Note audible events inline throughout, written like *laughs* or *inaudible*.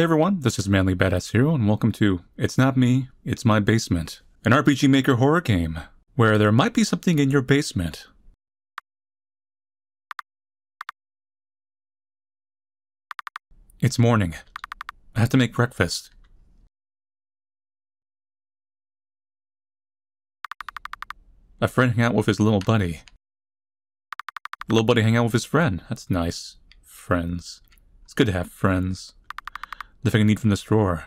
Hey everyone, this is Manly Badass Hero, and welcome to It's Not Me, It's My Basement, an RPG Maker horror game where there might be something in your basement. It's morning. I have to make breakfast. A friend hang out with his little buddy. Little buddy hang out with his friend. That's nice. Friends. It's good to have friends. The thing I need from this drawer.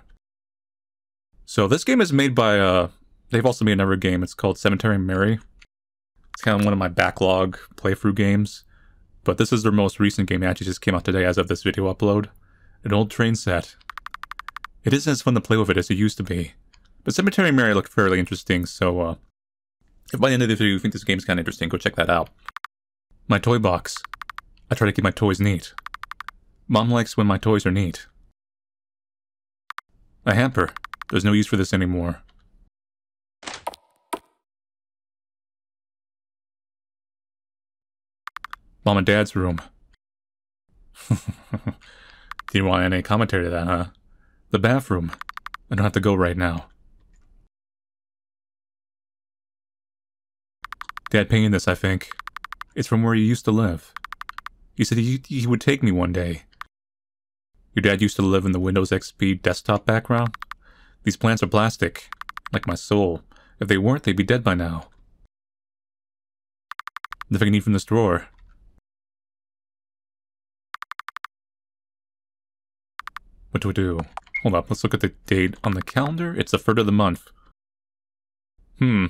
So this game is made by, uh, they've also made another game. It's called Cemetery Mary. It's kind of one of my backlog playthrough games. But this is their most recent game. It actually just came out today as of this video upload. An old train set. It isn't as fun to play with it as it used to be. But Cemetery Mary looked fairly interesting, so, uh, if by the end of the video you think this game's kind of interesting, go check that out. My toy box. I try to keep my toys neat. Mom likes when my toys are neat. A hamper. There's no use for this anymore. Mom and Dad's room. *laughs* Didn't want any commentary to that, huh? The bathroom. I don't have to go right now. Dad painted this, I think. It's from where he used to live. He said he, he would take me one day. Your dad used to live in the Windows XP desktop background? These plants are plastic, like my soul. If they weren't, they'd be dead by now. Nothing I need from this drawer. What do I do? Hold up, let's look at the date on the calendar. It's the third of the month. Hmm,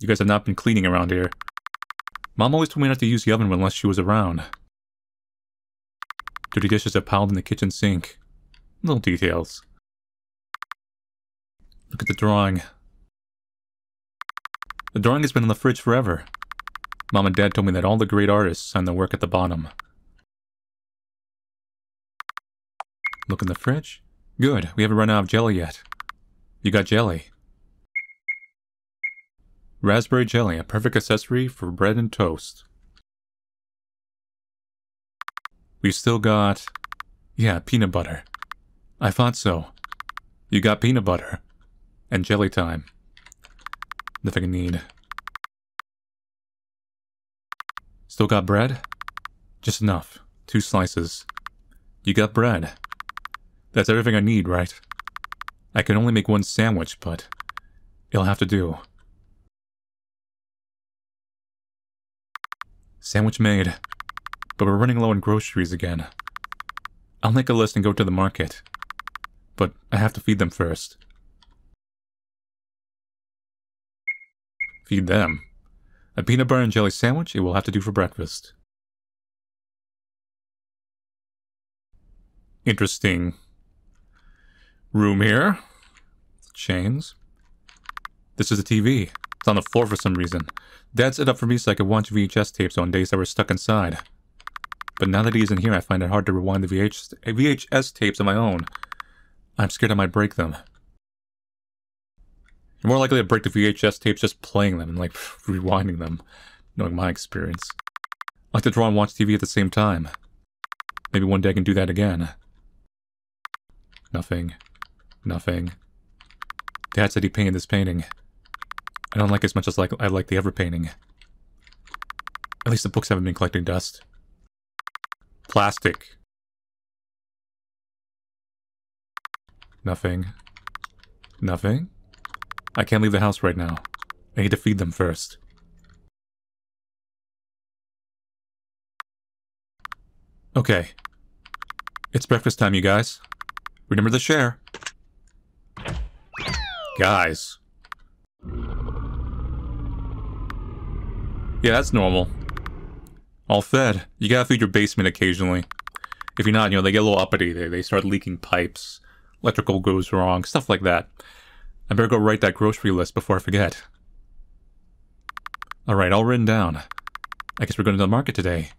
you guys have not been cleaning around here. Mom always told me not to use the oven unless she was around. Dirty dishes are piled in the kitchen sink. Little details. Look at the drawing. The drawing has been in the fridge forever. Mom and Dad told me that all the great artists sign their work at the bottom. Look in the fridge. Good, we haven't run out of jelly yet. You got jelly. Raspberry jelly, a perfect accessory for bread and toast. We still got... Yeah, peanut butter. I thought so. You got peanut butter. And jelly time. Nothing I need. Still got bread? Just enough. Two slices. You got bread. That's everything I need, right? I can only make one sandwich, but... It'll have to do. Sandwich made. But we're running low on groceries again. I'll make a list and go to the market. But I have to feed them first. Feed them. A peanut butter and jelly sandwich it will have to do for breakfast. Interesting room here. Chains. This is a TV. It's on the floor for some reason. Dad set up for me so I could watch VHS tapes on days I was stuck inside. But now that he isn't here, I find it hard to rewind the VH VHS tapes on my own. I'm scared I might break them. You're more likely to break the VHS tapes just playing them and, like, *laughs* rewinding them, knowing my experience. I like to draw and watch TV at the same time. Maybe one day I can do that again. Nothing. Nothing. Dad said he painted this painting. I don't like as much as like I like the ever painting. At least the books haven't been collecting dust. Plastic. Nothing. Nothing? I can't leave the house right now. I need to feed them first. Okay. It's breakfast time, you guys. Remember to share. Guys. Yeah, that's normal. All fed. You gotta feed your basement occasionally. If you're not, you know, they get a little uppity. They, they start leaking pipes. Electrical goes wrong. Stuff like that. I better go write that grocery list before I forget. Alright, all written down. I guess we're going to the market today.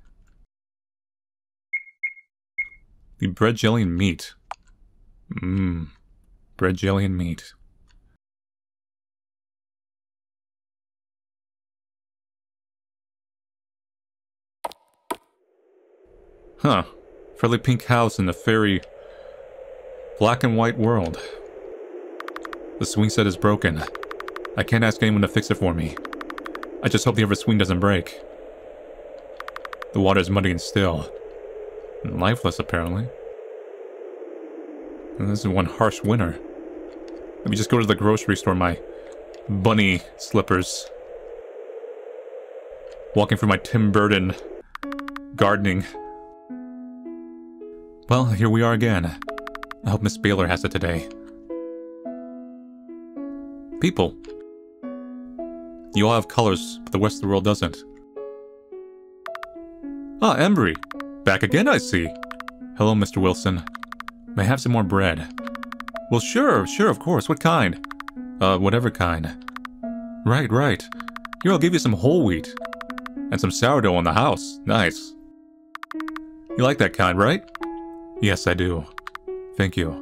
The bread, jelly, and meat. Mmm. Bread, jelly, and meat. Huh. Fairly pink house in a fairy... Black and white world. The swing set is broken. I can't ask anyone to fix it for me. I just hope the other swing doesn't break. The water is muddy and still. And lifeless, apparently. And this is one harsh winter. Let me just go to the grocery store, my bunny slippers. Walking through my Tim Burton gardening. Well, here we are again. I hope Miss Baylor has it today. People. You all have colors, but the rest of the world doesn't. Ah, Embry. Back again, I see. Hello, Mr. Wilson. May I have some more bread? Well, sure, sure, of course. What kind? Uh, whatever kind. Right, right. Here, I'll give you some whole wheat. And some sourdough in the house. Nice. You like that kind, right? Yes, I do. Thank you.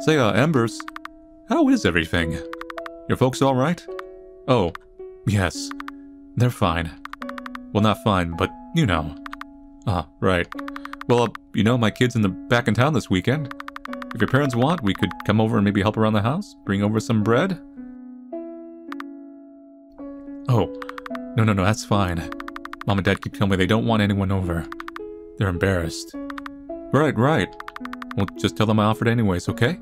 Say, uh, Embry, how is everything? Your folks all right? Oh, yes. They're fine. Well, not fine, but you know. Ah, right. Well, uh, you know, my kid's in the back in town this weekend. If your parents want, we could come over and maybe help around the house, bring over some bread. Oh, no, no, no, that's fine. Mom and Dad keep telling me they don't want anyone over. They're embarrassed. Right, right. Well, just tell them I offered anyways, okay?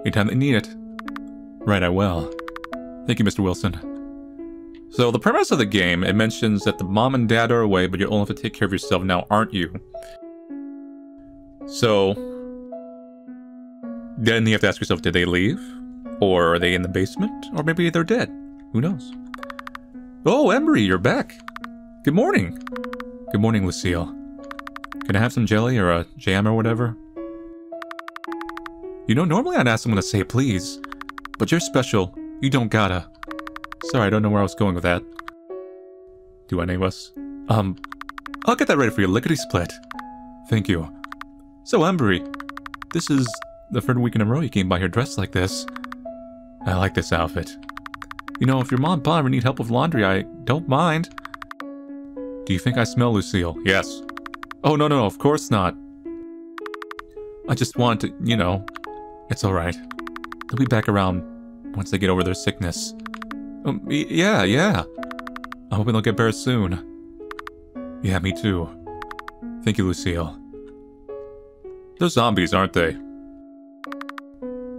Anytime they need it. Right, I will. Thank you, Mr. Wilson. So, the premise of the game, it mentions that the mom and dad are away, but you only have to take care of yourself now, aren't you? So, then you have to ask yourself, did they leave? Or are they in the basement? Or maybe they're dead. Who knows? Oh, Embry, you're back. Good morning. Good morning, Lucille. Can I have some jelly or a jam or whatever? You know, normally I'd ask someone to say please, but you're special. You don't gotta. Sorry, I don't know where I was going with that. Do any of us? Um, I'll get that ready for you, lickety-split. Thank you. So, Embry, this is the third week in a row you came by here dressed like this. I like this outfit. You know, if your mom and pa ever need help with laundry, I don't mind. Do you think I smell, Lucille? Yes. Oh, no, no, no, of course not. I just want to, you know, it's alright. They'll be back around once they get over their sickness. Um, yeah, yeah. I'm hoping they'll get better soon. Yeah, me too. Thank you, Lucille. They're zombies, aren't they?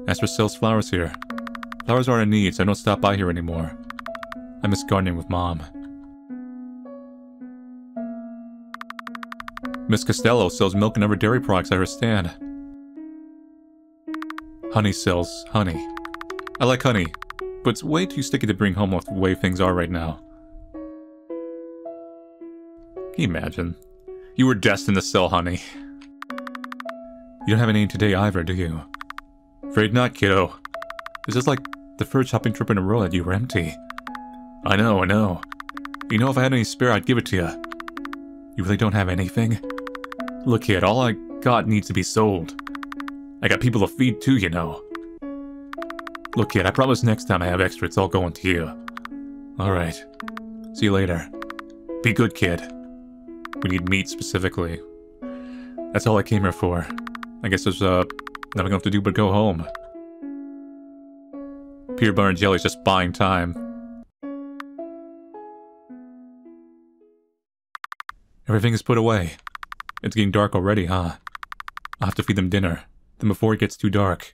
As for sells flowers here. Flowers are in need, so I don't stop by here anymore. I miss gardening with Mom. Miss Costello sells milk and other dairy products at her stand. Honey sells honey. I like honey, but it's way too sticky to bring home with the way things are right now. Can you imagine? You were destined to sell honey. You don't have any today either, do you? Afraid not, kiddo. This is like the first shopping trip in a row that you were empty. I know, I know. You know if I had any spare, I'd give it to you. You really don't have anything? Look, kid, all I got needs to be sold. I got people to feed too, you know. Look, kid, I promise next time I have extra, it's all going to you. Alright. See you later. Be good, kid. We need meat specifically. That's all I came here for. I guess there's, uh, nothing left to do but go home. Peanut butter and jelly's just buying time. Everything is put away. It's getting dark already, huh? I'll have to feed them dinner, then before it gets too dark.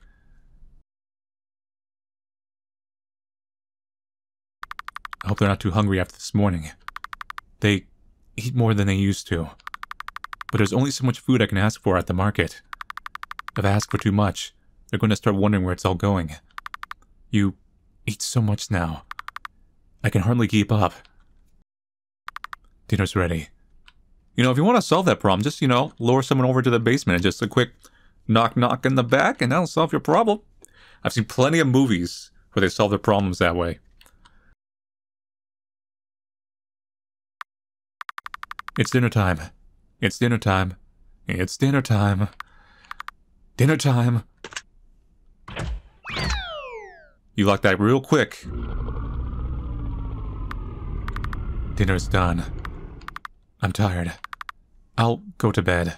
I hope they're not too hungry after this morning. They eat more than they used to. But there's only so much food I can ask for at the market. If I ask for too much, they're going to start wondering where it's all going. You eat so much now. I can hardly keep up. Dinner's ready. You know, if you want to solve that problem, just, you know, lure someone over to the basement and just a quick knock knock in the back and that'll solve your problem. I've seen plenty of movies where they solve their problems that way. It's dinner time. It's dinner time. It's dinner time. Dinner time. You lock that real quick. Dinner's done. I'm tired. I'll go to bed.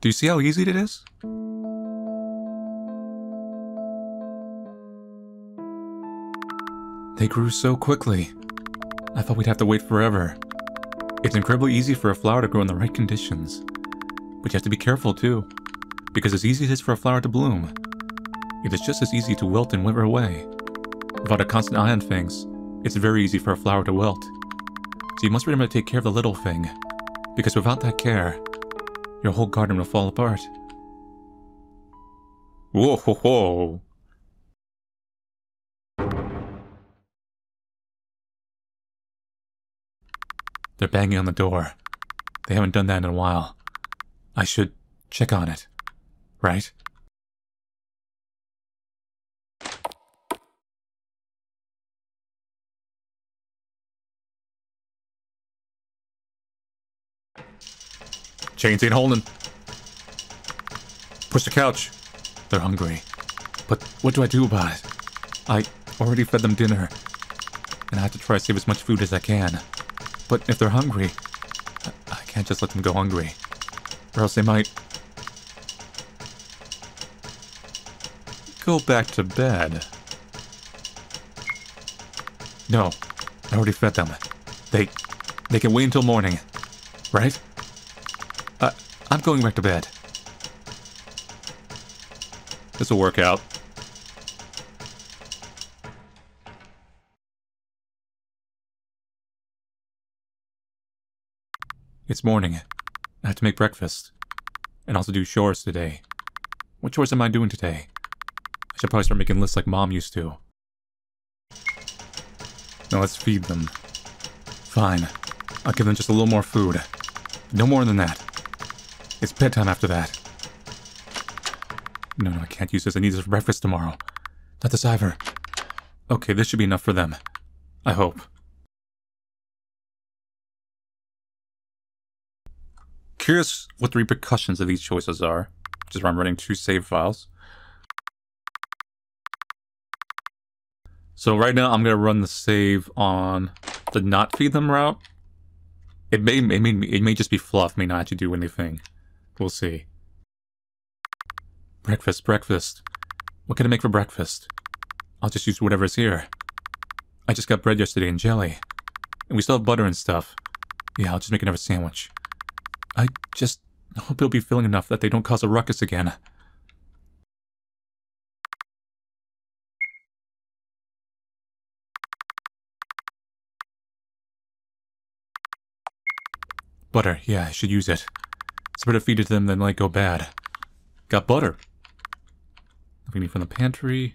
Do you see how easy it is? They grew so quickly. I thought we'd have to wait forever. It's incredibly easy for a flower to grow in the right conditions. But you have to be careful too because as easy as it is for a flower to bloom, it is just as easy to wilt and wither away. Without a constant eye on things, it's very easy for a flower to wilt. So you must remember to take care of the little thing, because without that care, your whole garden will fall apart. Whoa ho ho! They're banging on the door. They haven't done that in a while. I should check on it. Right? Chains ain't holding. Push the couch. They're hungry. But what do I do about it? I already fed them dinner, and I have to try to save as much food as I can. But if they're hungry, I can't just let them go hungry. Or else they might... Go back to bed. No, I already fed them. They... they can wait until morning. Right? I, I'm going back to bed. This'll work out. It's morning. I have to make breakfast. And also do chores today. What chores am I doing today? Should probably start making lists like mom used to. Now let's feed them. Fine. I'll give them just a little more food. No more than that. It's bedtime after that. No, no, I can't use this. I need this for breakfast tomorrow. Not the Cypher. Okay, this should be enough for them. I hope. Curious what the repercussions of these choices are. Just I'm running two save files. So right now I'm gonna run the save on the not feed them route. It may, it may, it may just be fluff, may not actually do anything. We'll see. Breakfast, breakfast. What can I make for breakfast? I'll just use whatever's here. I just got bread yesterday and jelly. And we still have butter and stuff. Yeah, I'll just make another sandwich. I just hope it'll be filling enough that they don't cause a ruckus again. Butter, yeah, I should use it. It's better to feed it to them than let it go bad. Got butter. Nothing from the pantry.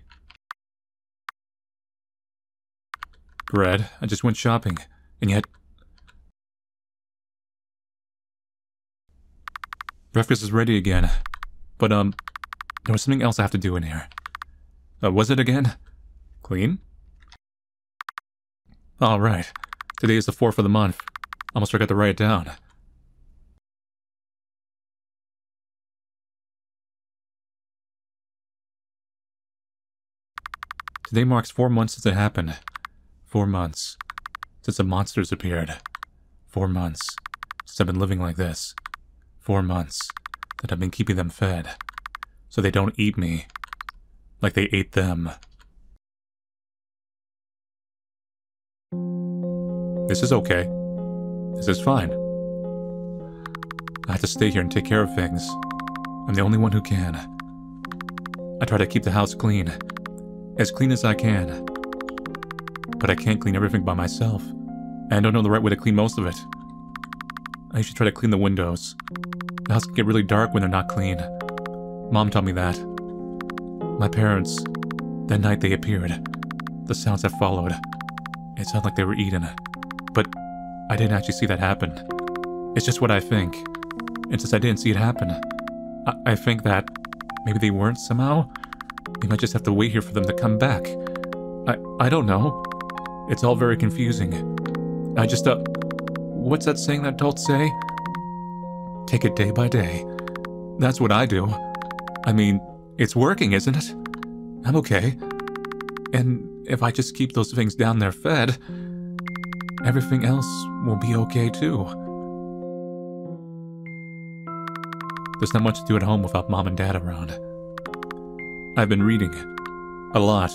Bread. I just went shopping. And yet, Breakfast is ready again. But, um, there was something else I have to do in here. Uh, was it again? Clean? Alright. Today is the 4th of the month. Almost forgot to write it down. Today marks four months since it happened. Four months. Since the monsters appeared. Four months. Since I've been living like this. Four months that I've been keeping them fed, so they don't eat me like they ate them. This is okay. This is fine. I have to stay here and take care of things. I'm the only one who can. I try to keep the house clean, as clean as I can. But I can't clean everything by myself, and I don't know the right way to clean most of it. I should try to clean the windows, the house can get really dark when they're not clean. Mom taught me that. My parents, that night they appeared, the sounds that followed, it sounded like they were eaten. But I didn't actually see that happen. It's just what I think. And since I didn't see it happen, I, I think that maybe they weren't somehow. We might just have to wait here for them to come back. I I don't know. It's all very confusing. I just uh what's that saying that adults say? Take it day by day. That's what I do. I mean, it's working, isn't it? I'm okay. And if I just keep those things down there fed, everything else will be okay too. There's not much to do at home without mom and dad around. I've been reading. A lot.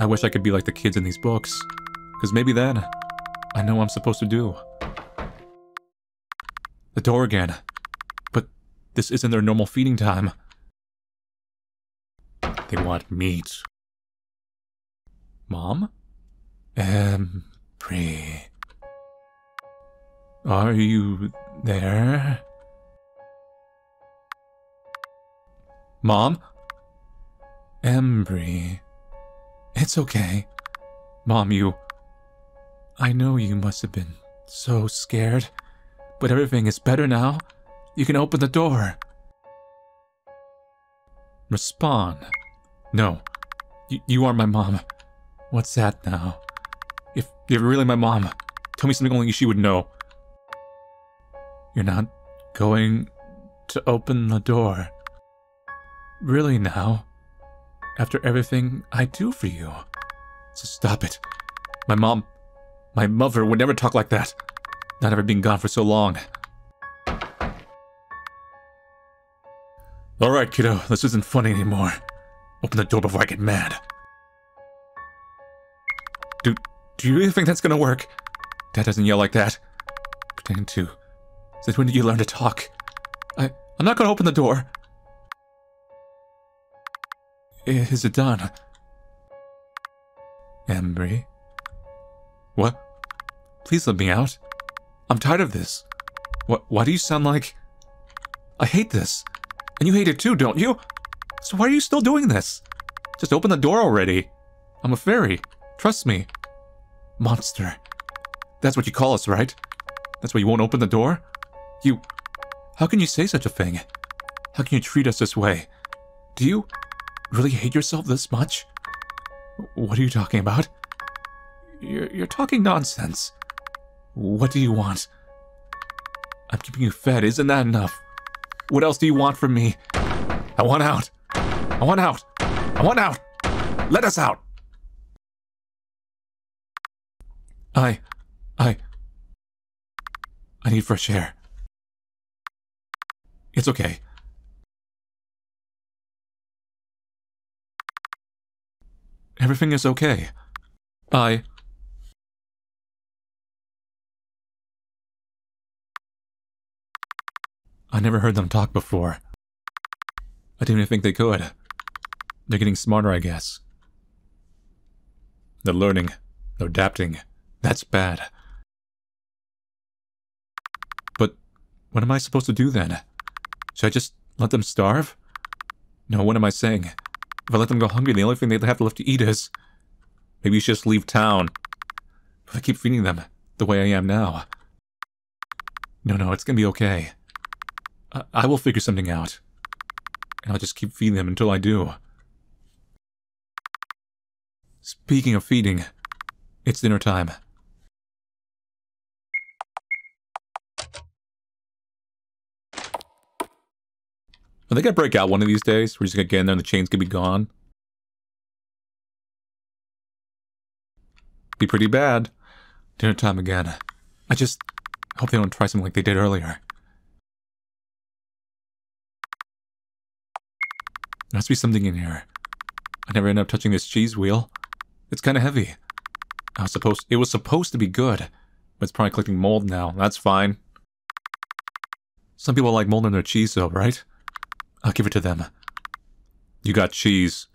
I wish I could be like the kids in these books. Because maybe then, I know what I'm supposed to do. The door again. But this isn't their normal feeding time. They want meat. Mom? Embry. Are you there? Mom? Embry. It's okay. Mom, you. I know you must have been so scared, but everything is better now. You can open the door. Respond. No. Y- you are my mom. What's that now? If you're really my mom, tell me something only she would know. You're not going to open the door. Really now? After everything I do for you? So stop it. My mom, my mother would never talk like that. Not ever being gone for so long. Alright, kiddo, this isn't funny anymore. Open the door before I get mad. Do, do you really think that's gonna work? Dad doesn't yell like that. Pretending to. Since when did you learn to talk? I, I'm not gonna open the door. Eh, is it done? Embry? What? Please let me out. I'm tired of this. What? Why do you sound like... I hate this. And you hate it too, don't you? So why are you still doing this? Just open the door already. I'm a fairy. Trust me. Monster. That's what you call us, right? That's why you won't open the door? You... How can you say such a thing? How can you treat us this way? Do you really hate yourself this much? What are you talking about? You're, you're talking nonsense. What do you want? I'm keeping you fed, isn't that enough? What else do you want from me? I want out. I want out. I want out. Let us out. I. I. I need fresh air. It's okay. Everything is okay. I. I never heard them talk before. I didn't even think they could. They're getting smarter, I guess. They're learning. They're adapting. That's bad. But what am I supposed to do then? Should I just let them starve? No, what am I saying? If I let them go hungry, the only thing they have left to eat is... Maybe you should just leave town. If I keep feeding them the way I am now... No, no, it's gonna be okay. I, I will figure something out. And I'll just keep feeding them until I do. Speaking of feeding, it's dinner time. Are they gonna break out one of these days? We're just gonna get in there and the chains could be gone. Be pretty bad. Dinner time again. I just hope they don't try something like they did earlier. There must be something in here. I never end up touching this cheese wheel. It's kind of heavy. I was supposed it was supposed to be good, but it's probably collecting mold now. That's fine. Some people like mold in their cheese though, right? I'll give it to them. You got cheese.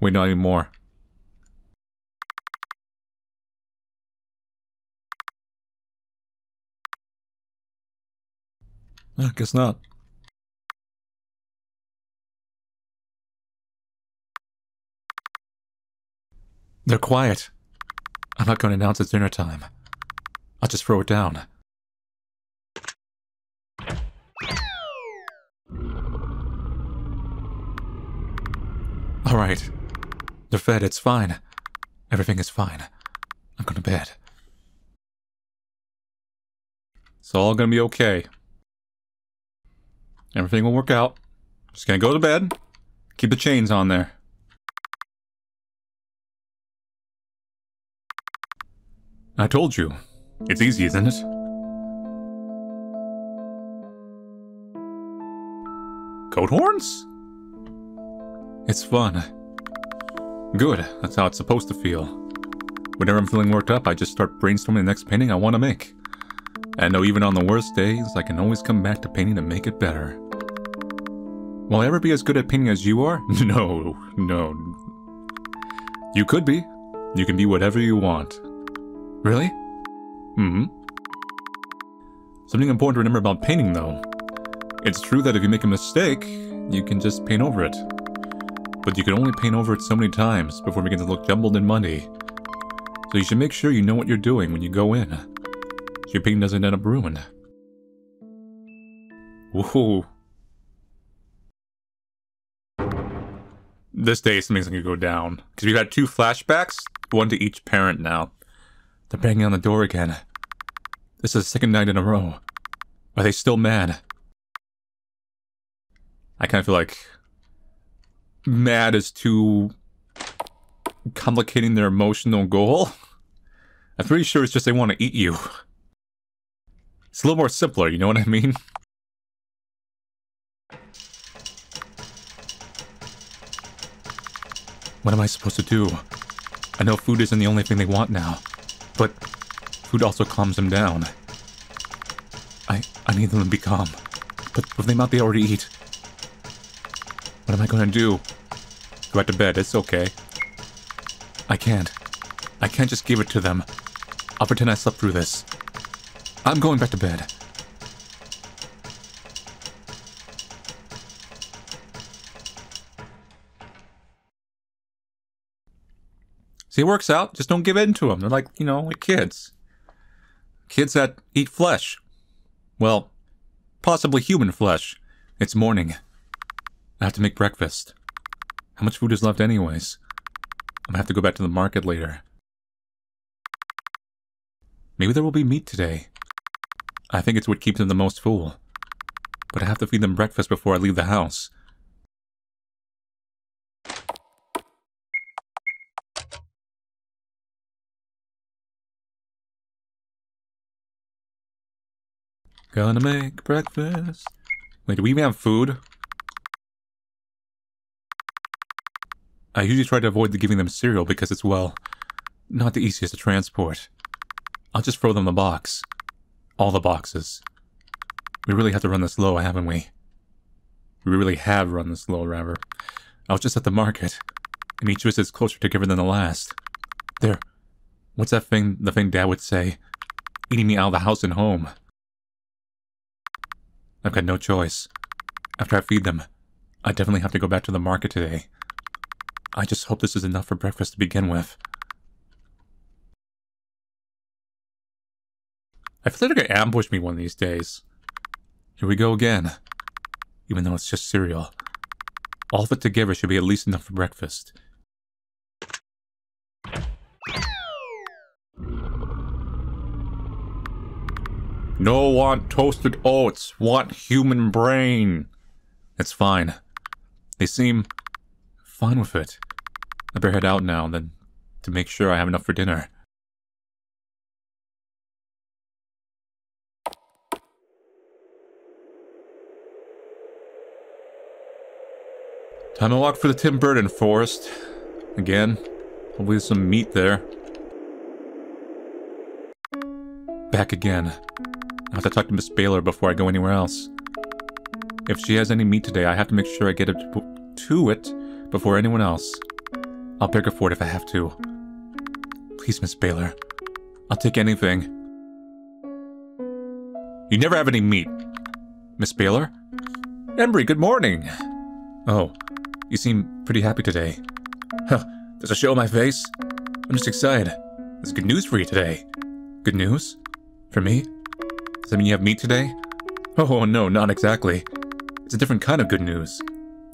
Wait, not anymore. I guess not. They're quiet. I'm not going to announce it's dinner time. I'll just throw it down. Alright. They're fed, it's fine. Everything is fine. I'm going to bed. It's all gonna be okay. Everything will work out. Just gonna go to bed. Keep the chains on there. I told you. It's easy, isn't it? Coat horns? It's fun. Good, that's how it's supposed to feel. Whenever I'm feeling worked up, I just start brainstorming the next painting I want to make. And know even on the worst days, I can always come back to painting to make it better. Will I ever be as good at painting as you are? *laughs* No, no. You could be. You can be whatever you want. Really? Hmm. Something important to remember about painting, though. It's true that if you make a mistake, you can just paint over it. But you can only paint over it so many times before it begins to look jumbled and muddy. So you should make sure you know what you're doing when you go in. So your painting doesn't end up ruined. Whoa. This day something's gonna go down. Because we've had two flashbacks, one to each parent now. They're banging on the door again. This is the second night in a row. Are they still mad? I kind of feel like mad is too complicating their emotional goal. I'm pretty sure it's just they want to eat you. It's a little more simpler, you know what I mean? What am I supposed to do? I know food isn't the only thing they want now, but food also calms them down. I I need them to be calm, but if they might be able to eat, what am I gonna do? Go back to bed, it's okay. I can't. I can't just give it to them. I'll pretend I slept through this. I'm going back to bed. See, it works out. Just don't give in to them. They're like, you know, like kids. Kids that eat flesh. Well, possibly human flesh. It's morning. I have to make breakfast. How much food is left anyways? I'm gonna have to go back to the market later. Maybe there will be meat today. I think it's what keeps them the most full. But I have to feed them breakfast before I leave the house. Gonna make breakfast. Wait, do we even have food? I usually try to avoid giving them cereal because it's, well, not the easiest to transport. I'll just throw them the box. All the boxes. We really have to run this low, haven't we? We really have run this low, rather. I was just at the market, and each visit is closer together than the last. There. What's that thing, the thing Dad would say? Eating me out of the house and home. I've got no choice. After I feed them, I definitely have to go back to the market today. I just hope this is enough for breakfast to begin with. I feel like they're gonna ambush me one of these days. Here we go again. Even though it's just cereal. All of it together should be at least enough for breakfast. No want toasted oats, want human brain. It's fine. They seem fine with it. I better head out now, then, to make sure I have enough for dinner. Time to walk for the Tim Burton forest. Again. Hopefully there's some meat there. Back again. I have to talk to Miss Baylor before I go anywhere else. If she has any meat today, I have to make sure I get it to it before anyone else. I'll beg her for it if I have to. Please, Miss Baylor. I'll take anything. You never have any meat. Miss Baylor? Embry, good morning. Oh, you seem pretty happy today. Huh, there's a show on my face? I'm just excited. There's good news for you today. Good news? For me? Does that mean you have meat today? Oh, no, not exactly. It's a different kind of good news.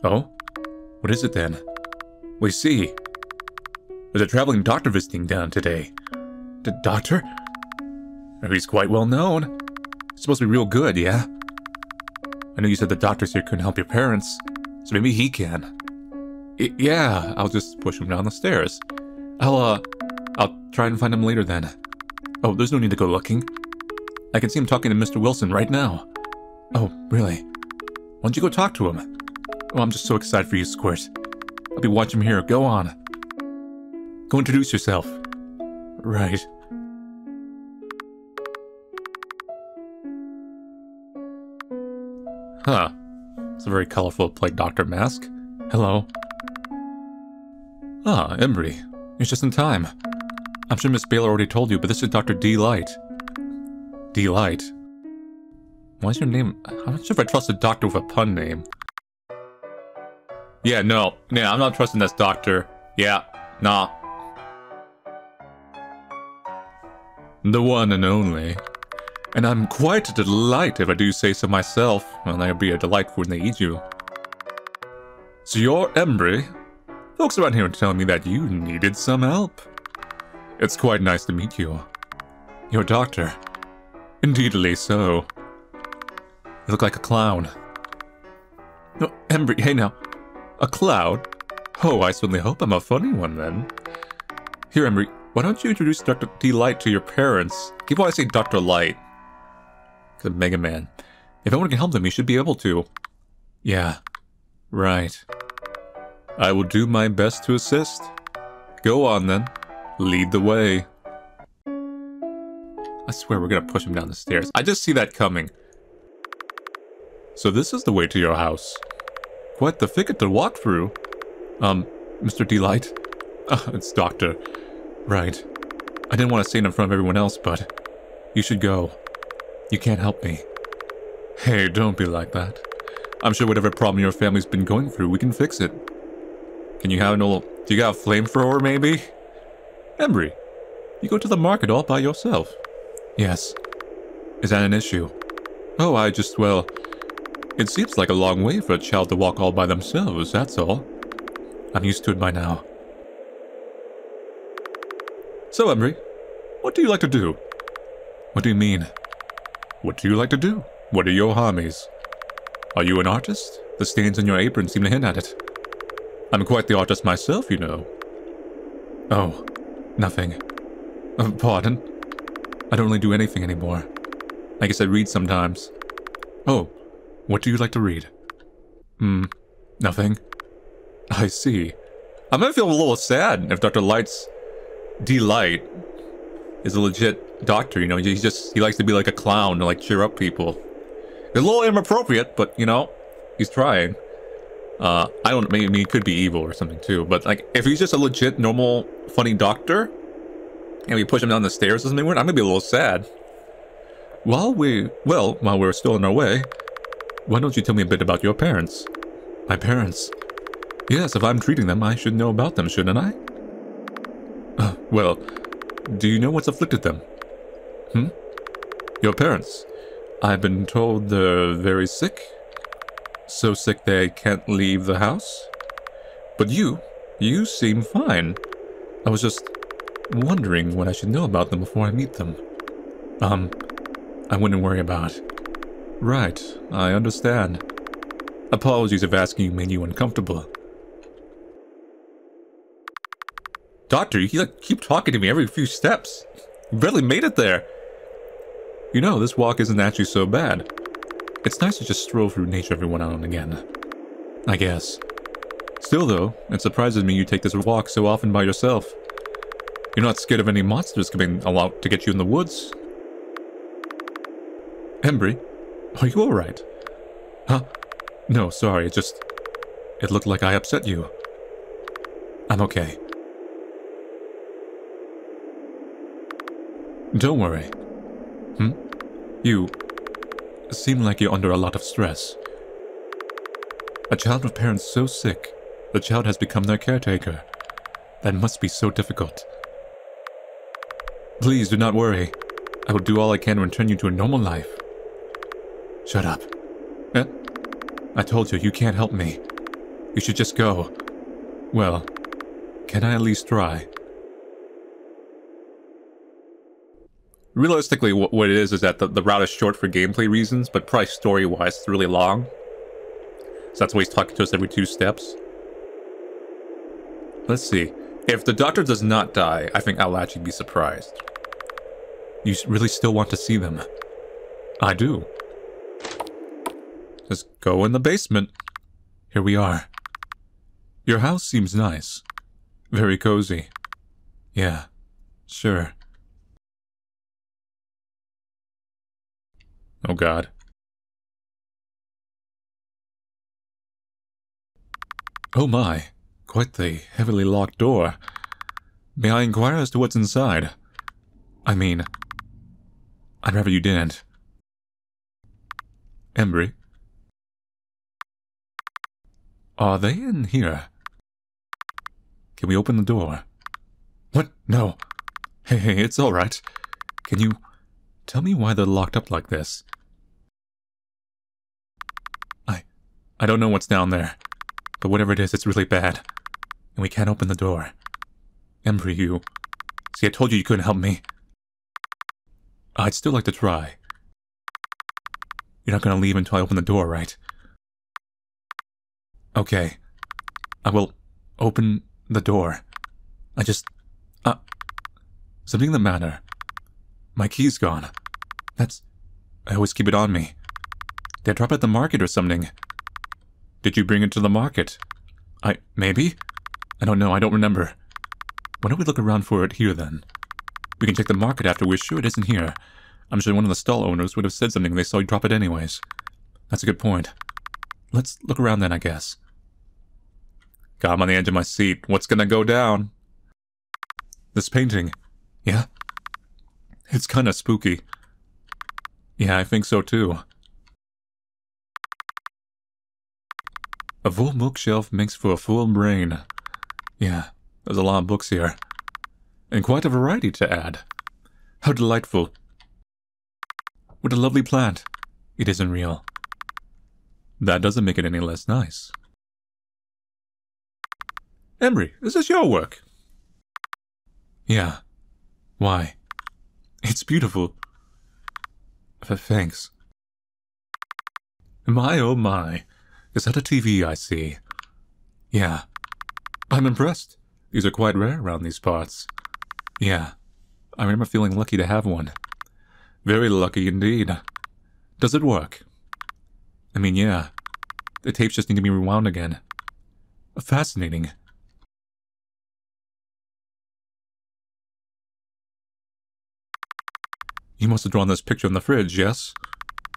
Oh? What is it then? We see. There's a traveling doctor visiting down today. The doctor? He's quite well known. He's supposed to be real good, yeah? I know you said the doctors here couldn't help your parents, so maybe he can. I yeah, I'll just push him down the stairs. I'll, uh, I'll try and find him later then. Oh, there's no need to go looking. I can see him talking to Mr. Wilson right now. Oh, really? Why don't you go talk to him? Oh, I'm just so excited for you, Squirt. I'll be watching him here. Go on. Go introduce yourself. Right. Huh. It's a very colorful plague doctor mask. Hello. Ah, Embry. You're just in time. I'm sure Miss Baylor already told you, but this is Dr. D. Light. D. Light? Why is your name... I'm not sure if I trust a doctor with a pun name. Yeah, no. Yeah, I'm not trusting this doctor. Yeah, nah. The one and only. And I'm quite a delight if I do say so myself, and I'll be a delight when they eat you. So you're Embry? Folks around here are telling me that you needed some help. It's quite nice to meet you. You're doctor. Indeedly so. You look like a clown. No, Embry, hey now. A clown? Oh, I certainly hope I'm a funny one then. Here, Embry, why don't you introduce Dr. D. Light to your parents? Keep on saying Dr. Light. The Mega Man. If anyone can help them, you should be able to. Yeah. Right. I will do my best to assist. Go on then. Lead the way. I swear we're gonna push him down the stairs. I just see that coming. So this is the way to your house. Quite the thicket to walk through. Um, Mr. Delight? Uh, *laughs* it's Doctor. Right. I didn't want to say it in front of everyone else, but you should go. You can't help me. Hey, don't be like that. I'm sure whatever problem your family's been going through, we can fix it. Can you have an old... Do you got a flamethrower, maybe? Embry, you go to the market all by yourself. Yes. Is that an issue? Oh, I just, well... It seems like a long way for a child to walk all by themselves, that's all. I'm used to it by now. So, Embry, what do you like to do? What do you mean? What do you like to do? What are your hobbies? Are you an artist? The stains on your apron seem to hint at it. I'm quite the artist myself, you know. Oh, nothing. Uh, pardon? I don't really do anything anymore. I guess I read sometimes. Oh, what do you like to read? Hmm, nothing. I see. I'm gonna feel a little sad if Dr. Light's Delight is a legit doctor, you know, he's just, he likes to be like a clown to like cheer up people. It's a little inappropriate, but you know, he's trying. Uh, I don't, maybe he could be evil or something too, but like, if he's just a legit, normal, funny doctor, and we push him down the stairs or something I'm gonna be a little sad. While we, well, while we're still on our way, why don't you tell me a bit about your parents? My parents? Yes, if I'm treating them, I should know about them, shouldn't I? Uh, well, do you know what's afflicted them? Hmm? Your parents. I've been told they're very sick. So sick they can't leave the house. But you, you seem fine. I was just wondering what I should know about them before I meet them. Um, I wouldn't worry about. Right, I understand. Apologies if asking made you uncomfortable. Doctor, you like, keep talking to me every few steps. You barely made it there. You know, this walk isn't actually so bad. It's nice to just stroll through nature every now and again. I guess. Still though, it surprises me you take this walk so often by yourself. You're not scared of any monsters coming out to get you in the woods. Embry, are you alright? Huh? No, sorry, it just... It looked like I upset you. I'm okay. Don't worry. Hmm? You seem like you're under a lot of stress. A child with parents so sick, the child has become their caretaker. That must be so difficult. Please do not worry. I will do all I can to return you to a normal life. Shut up. Eh? I told you, you can't help me. You should just go. Well, can I at least try? Realistically, what it is is that the, the route is short for gameplay reasons, but probably story-wise, it's really long. So that's why he's talking to us every two steps. Let's see. If the doctor does not die, I think I'll actually be surprised. You really still want to see them? I do. Just go in the basement. Here we are. Your house seems nice. Very cozy. Yeah, sure. Oh god. Oh my, quite the heavily locked door. May I inquire as to what's inside? I mean, I'd rather you didn't. Embry? Are they in here? Can we open the door? What? No. Hey, hey, it's alright. Can you tell me why they're locked up like this? I... I don't know what's down there. But whatever it is, it's really bad. And we can't open the door. Embry, you... See, I told you you couldn't help me. I'd still like to try. You're not gonna leave until I open the door, right? Okay. I will open the door. I just... Uh... Something the matter. My key's gone. That's... I always keep it on me. Did I drop it at the market or something? Did you bring it to the market? I... maybe? I don't know, I don't remember. Why don't we look around for it here, then? We can check the market after we're sure it isn't here. I'm sure one of the stall owners would have said something they saw you drop it anyways. That's a good point. Let's look around then, I guess. God, I'm on the edge of my seat. What's gonna go down? This painting. Yeah? It's kinda spooky. Yeah, I think so too. A full bookshelf makes for a full brain. Yeah, there's a lot of books here. And quite a variety to add. How delightful. What a lovely plant. It isn't real. That doesn't make it any less nice. Embry, is this your work? Yeah. Why? It's beautiful. Thanks. My oh my. Is that a TV I see? Yeah. I'm impressed. These are quite rare around these parts. Yeah. I remember feeling lucky to have one. Very lucky indeed. Does it work? I mean, yeah. The tapes just need to be rewound again. Fascinating. You must have drawn this picture in the fridge, yes?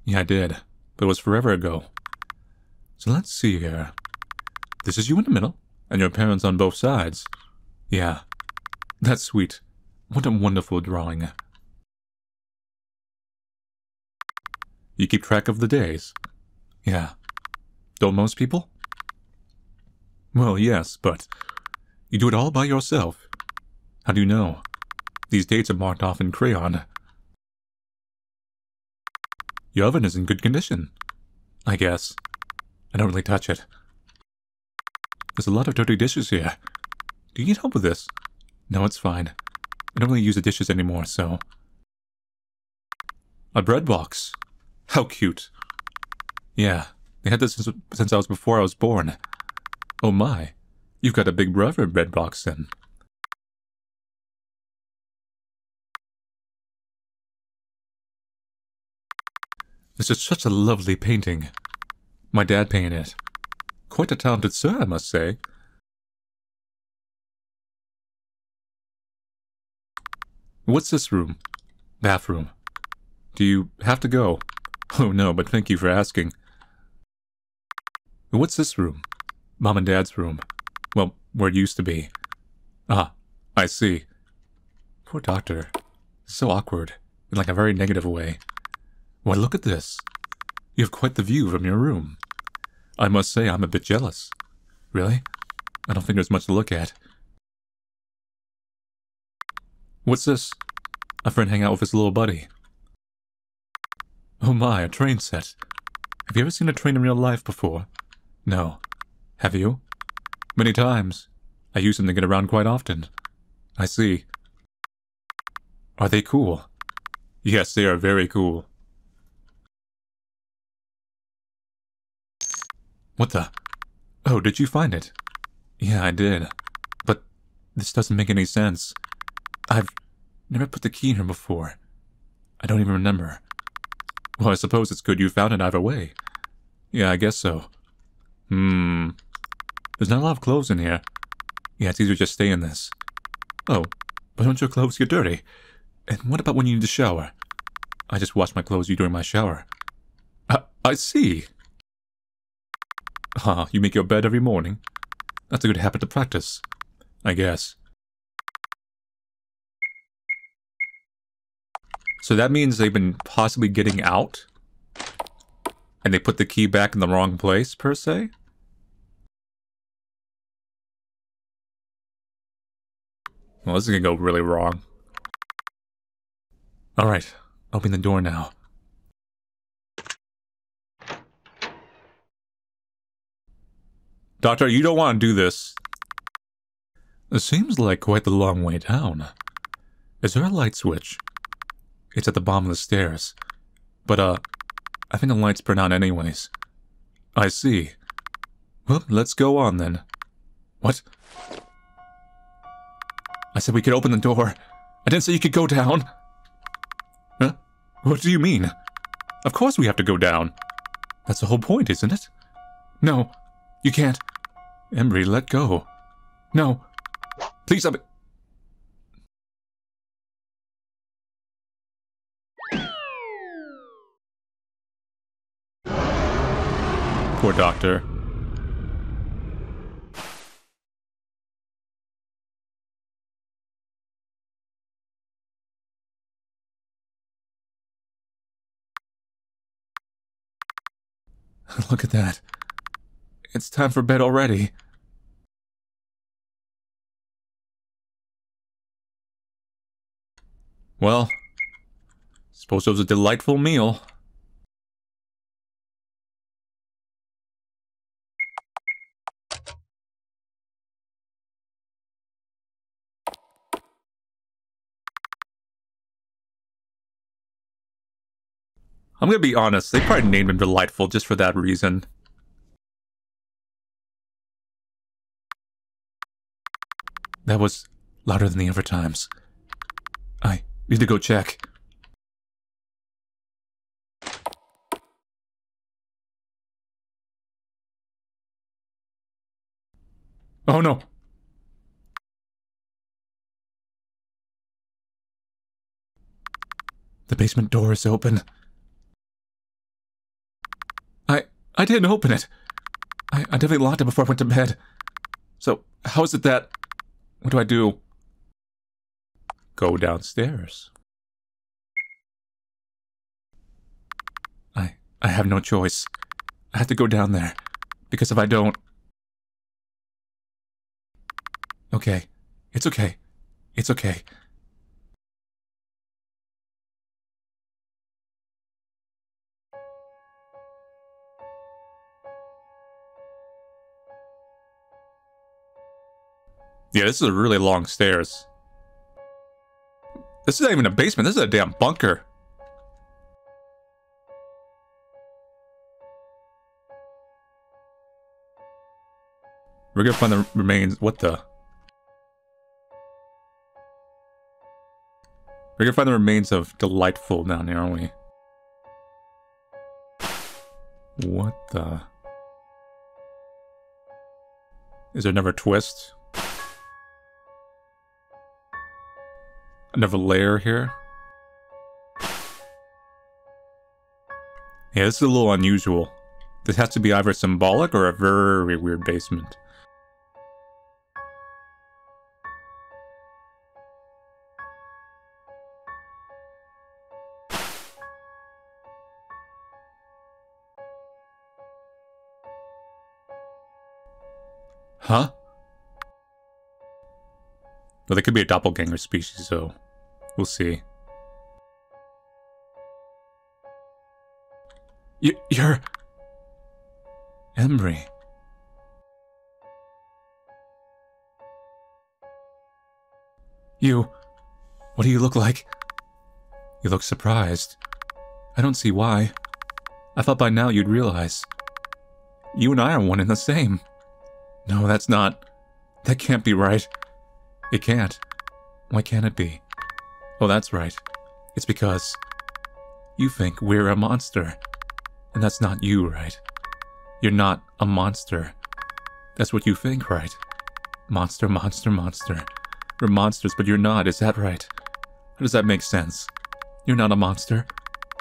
Yeah, I did. But it was forever ago. So let's see here. This is you in the middle, and your parents on both sides. Yeah. That's sweet. What a wonderful drawing. You keep track of the days? Yeah. Don't most people? Well, yes, but you do it all by yourself. How do you know? These dates are marked off in crayon. Your oven is in good condition. I guess. I don't really touch it. There's a lot of dirty dishes here. Do you need help with this? No, it's fine. I don't really use the dishes anymore, so... A bread box. How cute. Yeah, they had this since, since I was before I was born. Oh my, you've got a big brother bread box then. This is such a lovely painting. My dad painted it. Quite a talented sir, I must say. What's this room? Bathroom. Do you have to go? Oh no, but thank you for asking. What's this room? Mom and Dad's room. Well, where it used to be. Ah, I see. Poor doctor. So awkward, in like a very negative way. Why, look at this. You have quite the view from your room. I must say I'm a bit jealous. Really? I don't think there's much to look at. What's this? A friend hang out with his little buddy. Oh my, a train set. Have you ever seen a train in real life before? No. Have you? Many times. I use them to get around quite often. I see. Are they cool? Yes, they are very cool. What the? Oh, did you find it? Yeah, I did. But this doesn't make any sense. I've never put the key in here before. I don't even remember. Well, I suppose it's good you found it either way. Yeah, I guess so. Hmm. There's not a lot of clothes in here. Yeah, it's easier to just stay in this. Oh, but don't your clothes get dirty? And what about when you need to shower? I just wash my clothes you during my shower. I, I see. Ah, you make your bed every morning? That's a good habit to practice. I guess. So that means they've been possibly getting out? And they put the key back in the wrong place, per se? Well, this is gonna go really wrong. Alright, open the door now. Doctor, you don't want to do this. It seems like quite the long way down. Is there a light switch? It's at the bottom of the stairs. But, uh, I think the lights burn out anyways. I see. Well, let's go on then. What? I said we could open the door. I didn't say you could go down. Huh? What do you mean? Of course we have to go down. That's the whole point, isn't it? No, you can't. Embry, let go. No. Please, I'm... Poor doctor. *laughs* Look at that. It's time for bed already. Well, suppose it was a delightful meal. I'm gonna be honest, they probably named him Delightful just for that reason. That was louder than the other times. I need to go check. Oh no! The basement door is open. I I didn't open it. I, I definitely locked it before I went to bed. So, how is it that... What do I do? Go downstairs. I I have no choice. I have to go down there. Because if I don't... Okay. It's okay. It's okay. Yeah, this is a really long stairs. This is not even a basement, this is a damn bunker. We're gonna find the remains. What the? We're gonna find the remains of Delightful down here, aren't we? What the? Is there another twist? Another layer here. Yeah, this is a little unusual. This has to be either symbolic or a very weird basement. Huh? Well, they could be a doppelganger species, so we'll see. You, you're... Embry. You... What do you look like? You look surprised. I don't see why. I thought by now you'd realize. You and I are one and the same. No, that's not... That can't be right. It can't. Why can't it be? Oh, that's right. It's because You think we're a monster. And that's not you, right? You're not a monster. That's what you think, right? Monster, monster, monster. We're monsters, but you're not, is that right? How does that make sense? You're not a monster.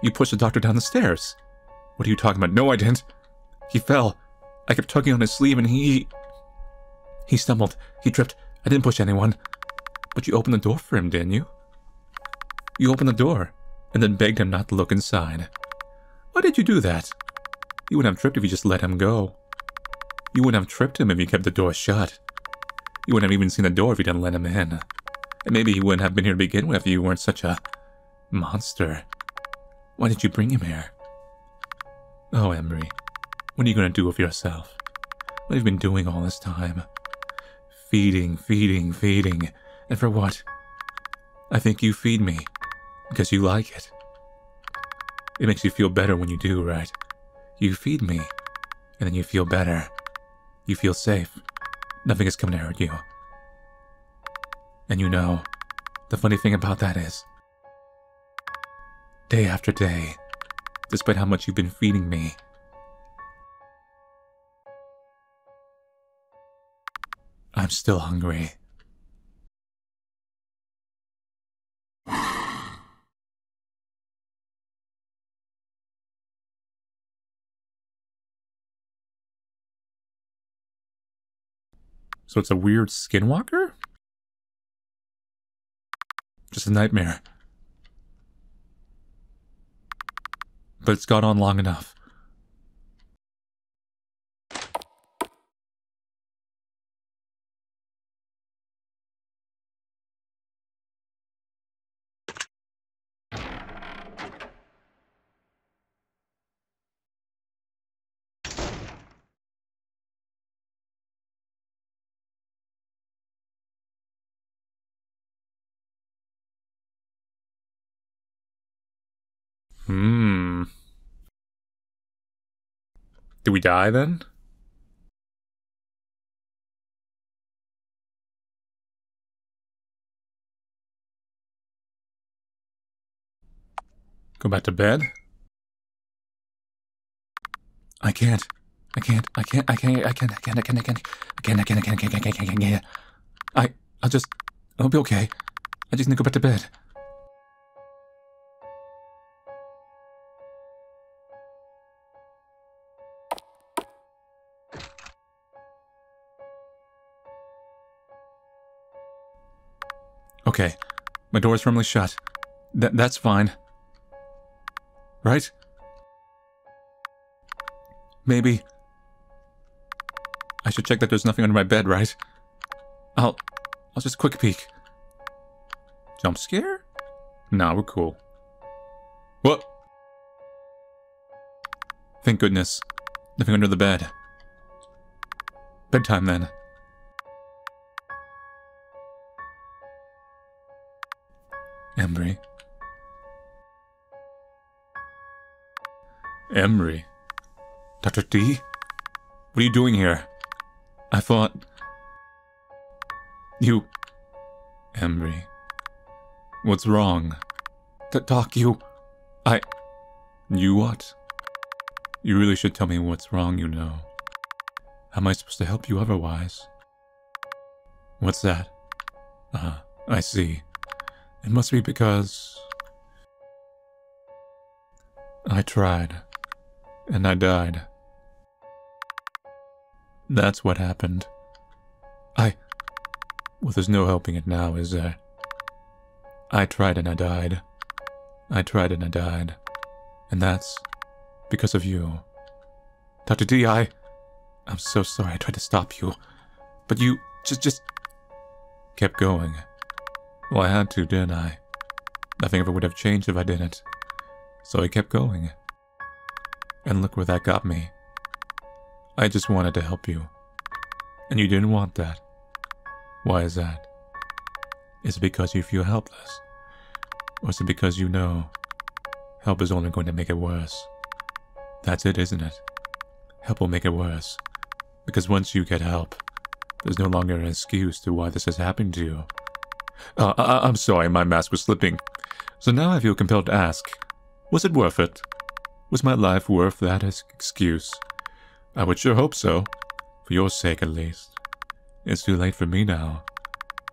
You pushed the doctor down the stairs. What are you talking about? No, I didn't. He fell. I kept tugging on his sleeve and he... He stumbled. He tripped. I didn't push anyone. But you opened the door for him, didn't you? You opened the door, and then begged him not to look inside. Why did you do that? You wouldn't have tripped if you just let him go. You wouldn't have tripped him if you kept the door shut. You wouldn't have even seen the door if you didn't let him in. And maybe he wouldn't have been here to begin with if you weren't such a monster. Why did you bring him here? Oh, Embry, what are you going to do with yourself? What have you been doing all this time? Feeding, feeding, feeding. And for what? I think you feed me because you like it. It makes you feel better when you do, right? You feed me, and then you feel better. You feel safe. Nothing is coming to hurt you. And you know, the funny thing about that is, day after day, despite how much you've been feeding me, I'm still hungry. So it's a weird skinwalker? Just a nightmare. But it's gone on long enough. Hmm. Do we die then? Go back to bed? I can't. I can't. I can't. I can't. I can't. I can't. I can't. I can't. I can't. I can't. I can't. I can't. I can't. I can't. I. I'll just. I'll okay. I just to go back to bed. Okay. My door is firmly shut. Th that's fine. Right? Maybe... I should check that there's nothing under my bed, right? I'll... I'll just quick peek. Jump scare? Nah, we're cool. What? Thank goodness. Nothing under the bed. Bedtime then. Embry. Emery. Dr. D? What are you doing here? I thought... You... Embry. What's wrong? D Doc, you... I... You what? You really should tell me what's wrong, you know. How am I supposed to help you otherwise? What's that? Ah, uh, I see. It must be because I tried and I died. That's what happened. I. Well, there's no helping it now, is there? I tried and I died. I tried and I died. And that's because of you. Dr. D, I. I'm so sorry I tried to stop you. But you just, just kept going. Well, I had to, didn't I? Nothing ever would have changed if I didn't. So I kept going. And look where that got me. I just wanted to help you. And you didn't want that. Why is that? Is it because you feel helpless? Or is it because you know help is only going to make it worse? That's it, isn't it? Help will make it worse. Because once you get help, there's no longer an excuse to why this has happened to you. Uh, I I'm sorry, my mask was slipping. So now I feel compelled to ask, Was it worth it? Was my life worth that excuse? I would sure hope so. For your sake, at least. It's too late for me now.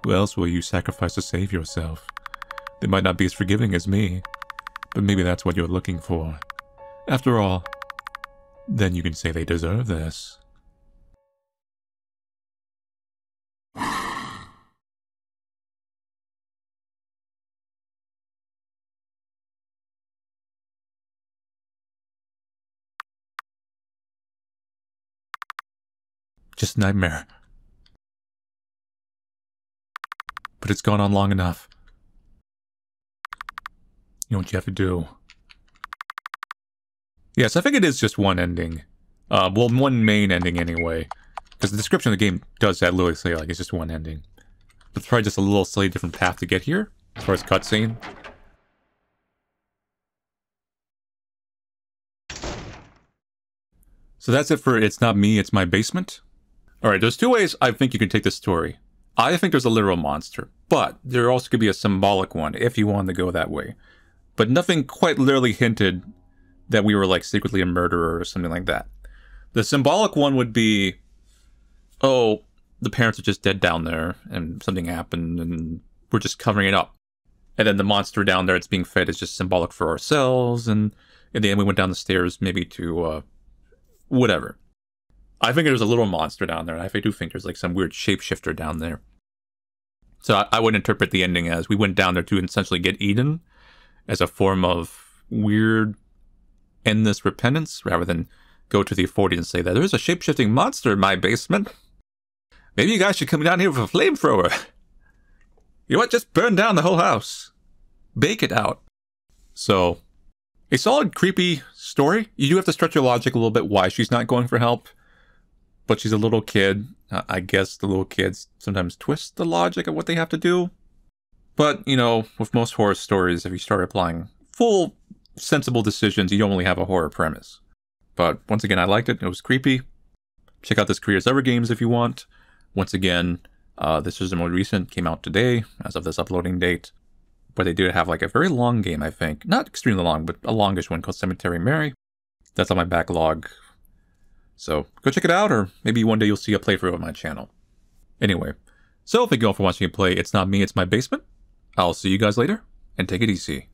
Who else will you sacrifice to save yourself? They might not be as forgiving as me, but maybe that's what you're looking for. After all, then you can say they deserve this. Just nightmare. But it's gone on long enough. You know what you have to do. Yes, I think it is just one ending. Uh, well, one main ending anyway. Because the description of the game does that literally say, like, it's just one ending. But it's probably just a little slightly different path to get here, as far as cutscene. So that's it for It's Not Me, It's My Basement. Alright, there's two ways I think you can take this story. I think there's a literal monster, but there also could be a symbolic one if you wanted to go that way. But nothing quite literally hinted that we were like secretly a murderer or something like that. The symbolic one would be, oh, the parents are just dead down there and something happened and we're just covering it up. And then the monster down there it's being fed is just symbolic for ourselves. And in the end, we went down the stairs maybe to uh, whatever. I think there's a little monster down there. I do think there's like some weird shapeshifter down there. So I, I would interpret the ending as we went down there to essentially get eaten as a form of weird endless repentance rather than go to the authorities and say that there's a shapeshifting monster in my basement. Maybe you guys should come down here with a flamethrower. You know what? Just burn down the whole house. Bake it out. So, a solid, creepy story. You do have to stretch your logic a little bit why she's not going for help but she's a little kid. I guess the little kids sometimes twist the logic of what they have to do. But, you know, with most horror stories, if you start applying full sensible decisions, you really have a horror premise. But once again, I liked it. It was creepy. Check out this Creators Ever games if you want. Once again, uh, this is the most recent, came out today as of this uploading date. But they did have like a very long game, I think. Not extremely long, but a longish one called Cemetery Mary. That's on my backlog so go check it out, or maybe one day you'll see a playthrough on my channel. Anyway, so thank you all for watching me play It's Not Me, It's My Basement. I'll see you guys later, and take it easy.